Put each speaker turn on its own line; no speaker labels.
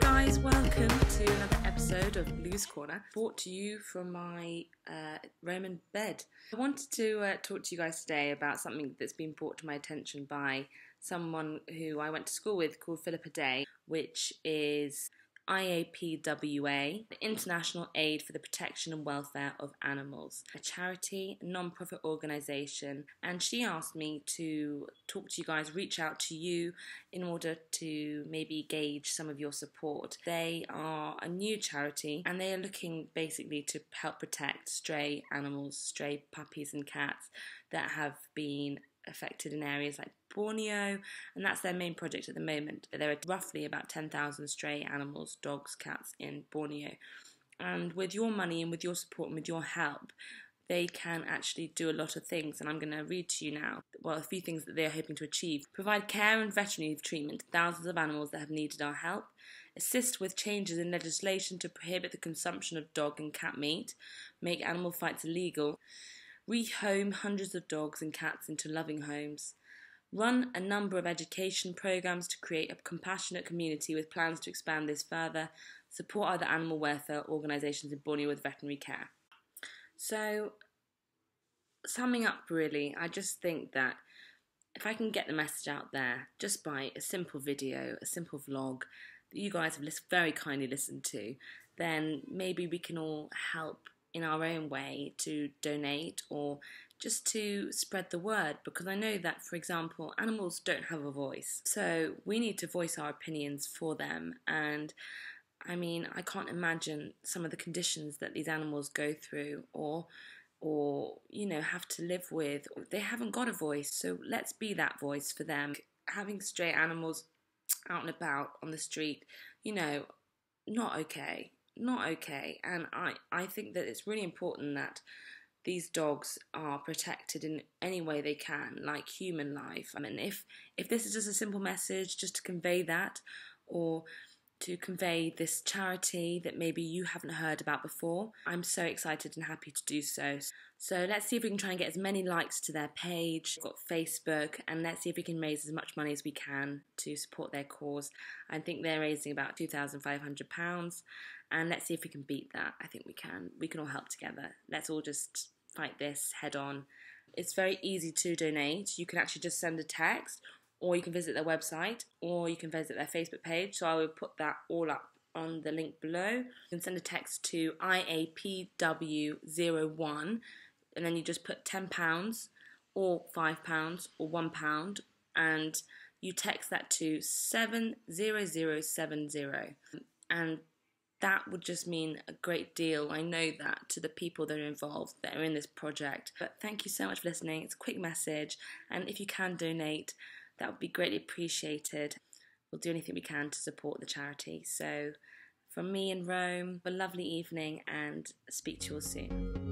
guys, welcome to another episode of Lu's Corner, brought to you from my uh, Roman bed. I wanted to uh, talk to you guys today about something that's been brought to my attention by someone who I went to school with called Philippa Day, which is IAPWA, the International Aid for the Protection and Welfare of Animals, a charity, non profit organisation. And she asked me to talk to you guys, reach out to you in order to maybe gauge some of your support. They are a new charity and they are looking basically to help protect stray animals, stray puppies and cats that have been affected in areas like Borneo, and that's their main project at the moment. There are roughly about 10,000 stray animals, dogs, cats in Borneo. And with your money and with your support and with your help, they can actually do a lot of things. And I'm going to read to you now, well, a few things that they are hoping to achieve. Provide care and veterinary treatment to thousands of animals that have needed our help. Assist with changes in legislation to prohibit the consumption of dog and cat meat. Make animal fights illegal rehome hundreds of dogs and cats into loving homes, run a number of education programs to create a compassionate community with plans to expand this further, support other animal welfare organisations in Borneo with veterinary care. So, summing up really, I just think that if I can get the message out there just by a simple video, a simple vlog that you guys have very kindly listened to, then maybe we can all help in our own way to donate or just to spread the word because I know that, for example, animals don't have a voice. So we need to voice our opinions for them. And I mean, I can't imagine some of the conditions that these animals go through or or you know have to live with they haven't got a voice so let's be that voice for them having stray animals out and about on the street you know not okay not okay. And I, I think that it's really important that these dogs are protected in any way they can, like human life. I mean, if if this is just a simple message, just to convey that, or to convey this charity that maybe you haven't heard about before. I'm so excited and happy to do so. So let's see if we can try and get as many likes to their page. We've got Facebook, and let's see if we can raise as much money as we can to support their cause. I think they're raising about £2,500, and let's see if we can beat that. I think we can. We can all help together. Let's all just fight this head on. It's very easy to donate. You can actually just send a text or you can visit their website, or you can visit their Facebook page. So I will put that all up on the link below. You can send a text to IAPW01, and then you just put £10 or £5 or £1, and you text that to 70070. And that would just mean a great deal. I know that to the people that are involved that are in this project. But thank you so much for listening. It's a quick message, and if you can donate, that would be greatly appreciated. We'll do anything we can to support the charity. So, from me in Rome, a lovely evening and speak to you all soon.